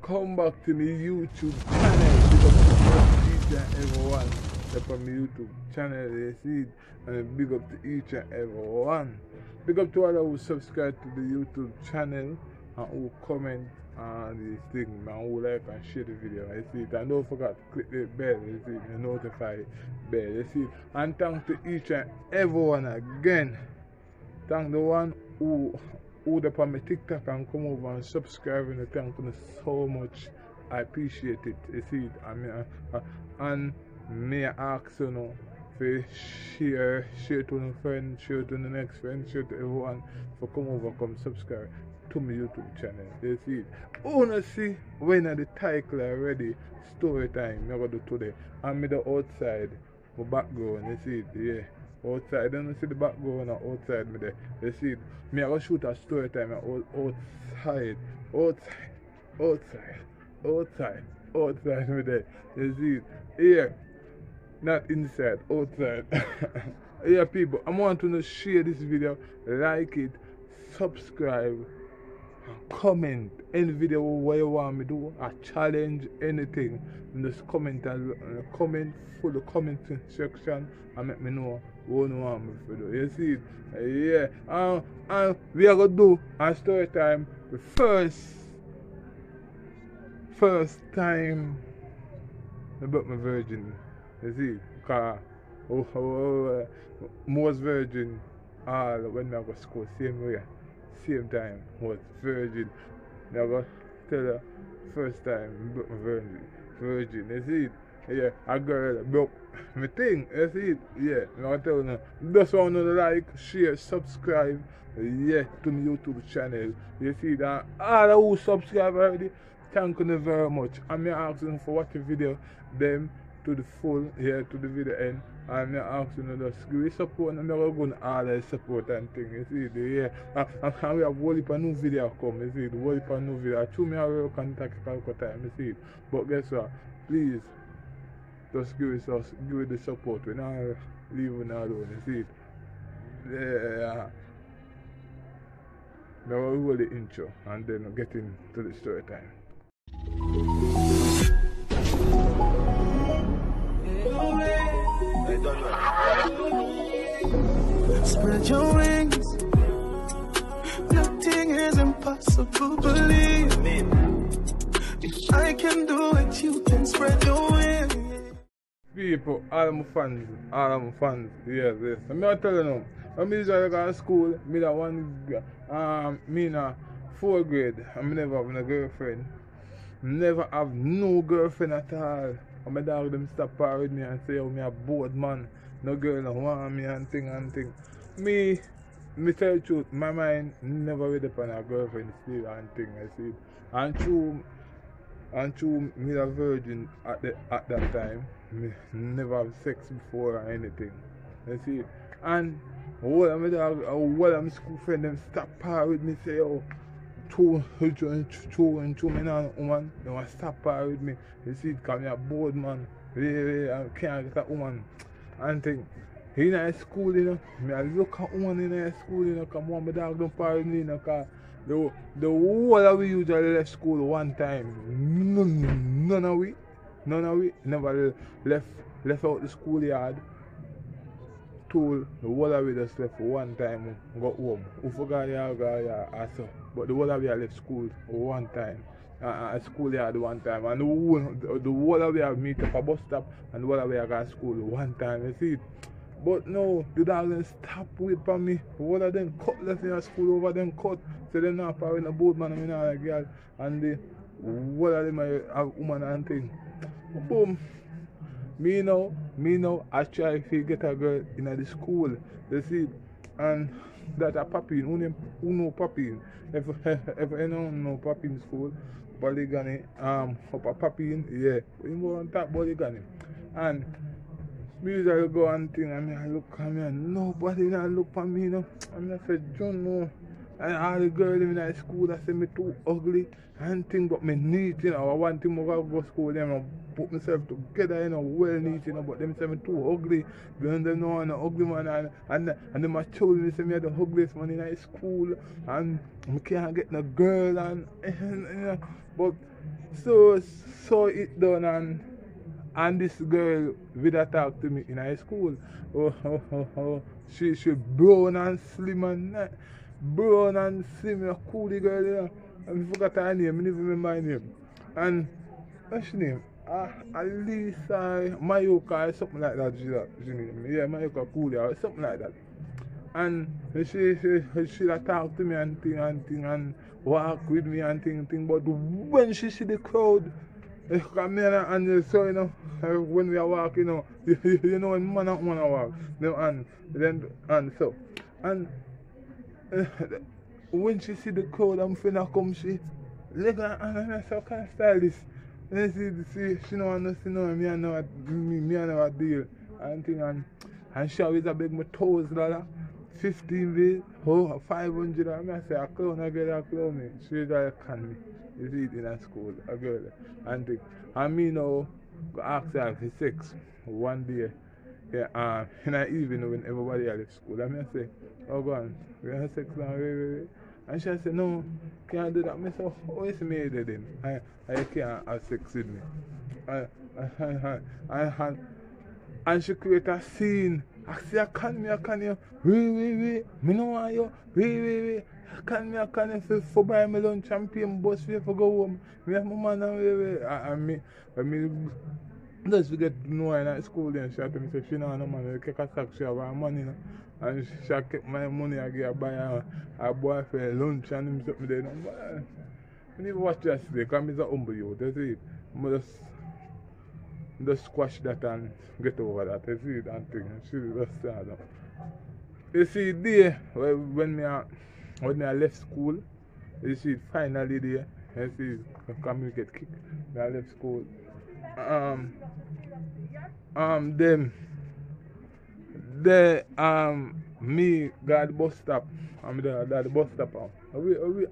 Come back to my YouTube channel because each and everyone that's on my YouTube channel, you see and big up to each and everyone. Big up to all who subscribe to the YouTube channel and who comment on this thing, man, who like and share the video, you see it. And don't forget to click the bell, you see the notify bell, you see. And thanks to each and everyone again. Thank the one who who up on my TikTok and come over and subscribe and thank you so much. I appreciate it. You see. I mean, uh, uh, and me ask you know for share, share to my friend, share to the next friend, share to everyone for come over, come subscribe to my YouTube channel. You see see when the title already story time I'm gonna do today. I'm in the outside, my background, you see yeah outside. Don't see the background outside me there. You see. Me I go shoot a story time outside. Outside. Outside. Outside. Outside me there. You see it. Here. Not inside. Outside. yeah people, I want to share this video, like it, subscribe, comment any video what you want me do, a challenge, anything. Just comment and uh, comment for the comment section and let me know what you want me to do. You see? Yeah. Um, and we are gonna do a story time the first first time about my virgin. You see? Because oh, oh, oh, uh, most virgin all when I go school same way same time was virgin. Never tell her first time virgin. Virgin, you see it? Yeah, a girl broke my thing, you see it? Yeah, I tell you. Just want to like, share, subscribe, yeah, to my YouTube channel. You see that? All who subscribe already, thank you very much. I'm asking for watch the video, them to the full, yeah, to the video end. And I'm asking you just give support and I'm going to all the support and thing. You see the yeah. And, and we have whole heap new video come, you see the whole heap of new video. I me I will contact Calcutta time, you see. But guess what? Please just give us give it the support. We're not leaving alone, you see. Yeah. Now we'll the intro and then get into the story time. Spread your wings. Nothing is impossible, believe me. If I can do it, you can spread your wings. People, my fans, my fans, yes, yes. I'm not telling them. When I usually to school, me that one, um, me in a fourth grade, I never have a girlfriend. Never have no girlfriend at all. And my dog them stop par with me and say, oh, me a bored man. No girl no want me and thing and thing. Me, me tell the truth, my mind never ready upon a girlfriend still and thing, I see. And true, and true, me a virgin at, the, at that time. Me never have sex before or anything. You see. And dog, all of my school friends them stop par with me say, oh, two, two, two, and two men and woman, they want to stop par with me. You see, because me a bored man. Really, I can't get a woman. And think, in high school, you know, me I look at woman in high school, you know, come on, my dog don't with me, you know, because the, the whole of we usually left school one time. None, none of we, none of we never left, left out the schoolyard told the whole of we just left one time got home. Who forgot ya go ya also. But the whole of we left school one time. Uh, uh, schoolyard one time and the whole, the, whole of we have meet up a bus stop and the whole of we go to school one time. You see? But no, the didn't stop with for me. Whole of them cut left in school over them cut. So they not power a boat man and me not a girl. And the whole of them are woman and thing. Boom. Me now, me now, I try to get a girl in the school. You see, and that a Papine, who, who know Papine? If, if anyone know Papine school, polygamy, um, a Papine, yeah, you want that polygamy. And me usually go and thing, I mean, I look at me and nobody not look for me, you know. And I said, John, no. And all the girls in high school that say me too ugly and thing, but me neat, you know. I want to go go school, them and put myself together, you know, well neat, you know, but them say me too ugly. Then they know I'm an ugly man and and and them told me say me the ugliest man in high school and I can't get no girl and, and you know but so so it done and and this girl with a talk to me in high school. Oh, oh, oh, oh. She she brown and slim and uh, brown and slim, a coolie girl, you know. I forgot her name, I never remember her name. And what's her name? Uh, Alisa Mayoka or something like that, she, she name. Yeah, Mayoka Coolie or something like that. And she she she like talk to me and thing and thing and walk with me and thing thing. But when she see the crowd, Come me and, and so you know when we are walking, you know, you, you know when man and woman walk, you know, and then and so and when she see the crowd, I'm finna come, she and and I say, can style this? And see, see, she know, and she know me, I know, me, me, I know a deal and thing, and and she always beg me toes, dollar. 15 bill, oh, 500, and I say, a clown, I get a clown me. She a can me. You see in a school, a girl, and thing. And me now, ask her for sex one day. Yeah, um, in the evening when everybody at school. And I say, oh, go on, we have sex now, wait, wait, wait. And she said, no, can't do that. I say, oh, it's me then. I, I can't have sex with me. And, and, and, and, and she create a scene. I say, I can't, me, I can't, wait, wait, wait, me no want you, wait, wait, wait. I can't, me, I can't, if for buy me lunch and pay me bus fare go home. Me have my man and wait, wait. And me, and me, Just we get no one at school then she had to me say she know no money, kick a sack, she have her money you know. And she, she kept my money I get buy her, her boyfriend lunch and him something there. You know. I never watch that today because I'm a humble youth, you see. I just, just squash that and get over that, you see, and thing. She just sad up. You see, there, when me I, when me I left school, you see, finally there, you see, because me get kicked, me I left school. Um, um, then, the, um, me got the bus stop. I'm there at the bus stop. I wait, I wait,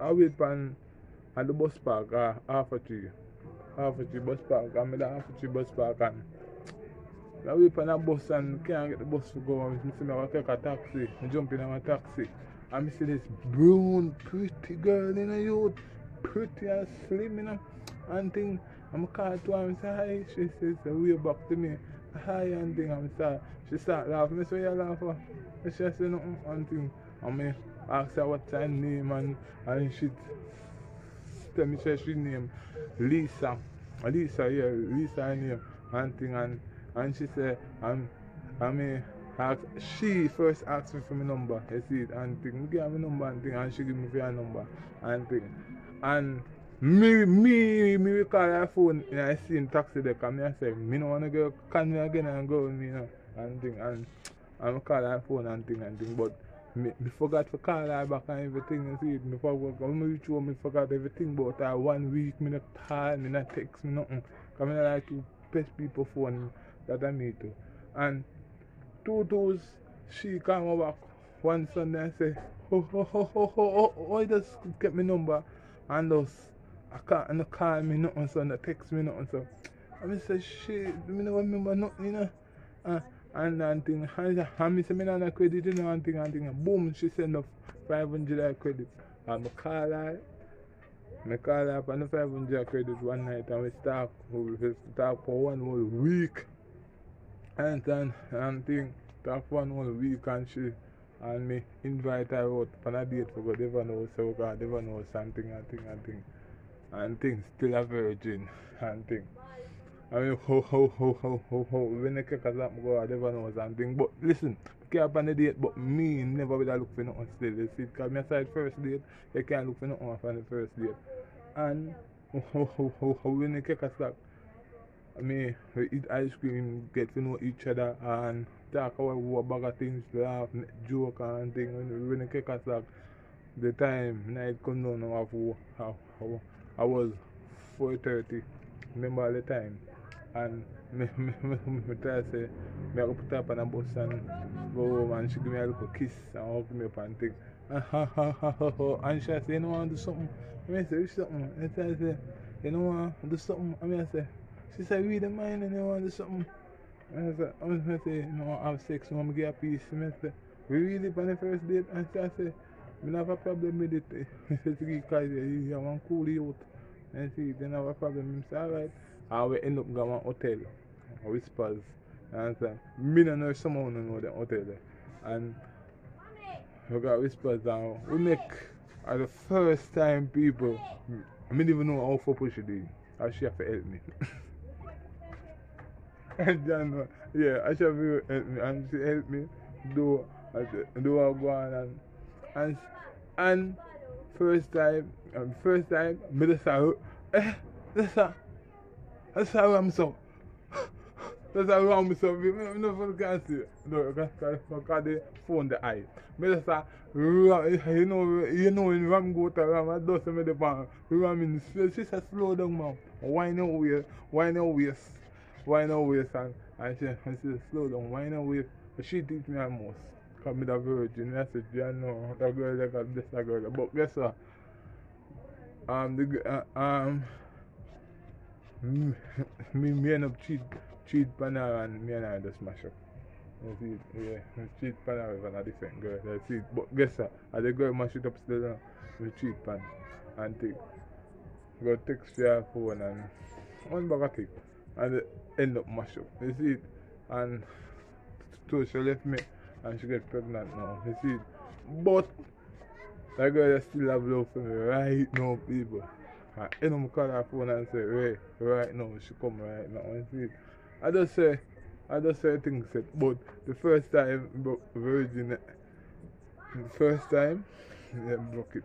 I wait pan at the bus park, uh, Half Way Tree. Half Way Tree bus park. I'm there Half Way Tree bus park and I wait for the bus and can't get the bus to go. And I see me I take a taxi. I jump in a taxi. And I see this brown, pretty girl in a youth. Pretty and slim, you know. And thing. I'm call to her and say hi. She says, way back to me. Hi and thing. And start, she start laughing. I say, you laugh? She say nothing and thing. And me ask her what's her name and, and she tell me say she name Lisa. Lisa, yeah, Lisa her name and thing and and she say um I mean ask, she first asked me for my number, you see and thing, give her my number and thing, and she give me her number and thing. And me, me, me will call her phone and I see in taxi there, and me I say, me no wanna go, call me again and go with me, you know, and thing, and I'm call her phone and thing and thing, but me, me forgot to call her back and everything, you see me forgot, when me reach home, me forgot everything about her, one week, me not call, me not text, me nothing, cause me not like to pest people phone that I meet to. And two toes, she come back one Sunday and say, oh, oh, oh, oh, oh, oh, oh, just get my number and just, I can't, and call me nothing, so, and text me nothing, so. I say, shit, me don't remember nothing, you know. Uh, and and thing, and I me say, me no credit, you know, and thing, and thing, boom, she send up 500 credit. And I call her, I call her on the 500 credit one night, and we start, we talk for one whole week. And then, and thing, talk for one whole week, and she, and me invite her out on a date for Devon House, so we go Devon House and thing, and thing, and thing. And thing, still a virgin, and thing. I mean, ho, ho, ho, ho, ho, ho. When the kickers up, go to Devon House and thing. But listen, care up on the date, but me never will I look for nothing still. You see, because me aside first date, you can't look for nothing on the first date. And, ho, ho, ho, ho, ho, when the kickers up, I mean, we eat ice cream, get to know each other, and talk about what bag of things, laugh, joke and thing. When, when kick us back, the time night come down, I, have, wo- I, I, was 4.30, remember all the time. And me, me, me, me try to say, me I go put up on a bus and go home and she give me a little kiss and hug me up and thing. And, she say, you know, want to do something. I mean, I say, which something? And I say, you know, want to do something. I mean, I say, she said, read the mind and you want to do something. And I said, I'm going to say, you know, have sex, you want to get a piece. And I say, we read it on the first date. And she say, we don't have a problem with it. I said, because you have one cool youth. And she didn't have a. I said, all right. And we end up going to hotel. Whispers. And I said, me don't know someone know the hotel. And we got whispers down. We make are the first time people I didn't even know how for she did. And she have to help me. and John, yeah, I should have help me and she helped me do do what go on and and and first time and first time middle just eh that's a that's how I'm so that's how I'm so me no for can see no because because the phone the eye. Me just you know you know when Ram go to Ram I do some of the pan Ram in she said slow down man why no way why no waste why no waste and and she, and she said slow down why no waste she teach me almost because me the virgin I said yeah no that girl like a this that girl but guess what um the uh, um me, me end up cheat cheat pan her and me and her just smash up. You see, yeah, me cheat pan her with a different girl. You see, but guess what? As the girl mash it up still now, me cheat pan and take go text her phone and one bag of cake and end up mash up. You see? And so she left me and she get pregnant now. You see? But that girl still have love for me right now, people. I end up call her phone and say, Ray, right now, she come right now. You see? I just say, I just say things said, but the first time, bro- Virgin, eh, the first time, they broke it.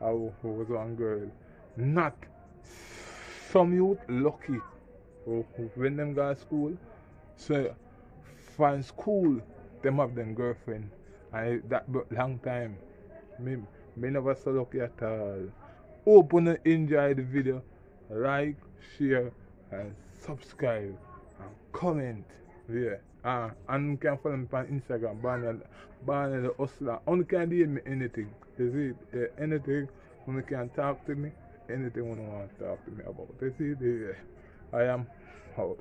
I was one girl. Not some youth lucky who- when them go to school. So, find school, them have them girlfriend. And that long time. Me, me never so lucky at all. Hope you enjoy the video. Like, share, and subscribe and comment. Yeah. Uh, and you can follow me on Instagram, Barney, Barney the Hustler. Only can DM me anything. You see, yeah, anything. You can talk to me, anything you want to talk to me about. You see, yeah. I am out.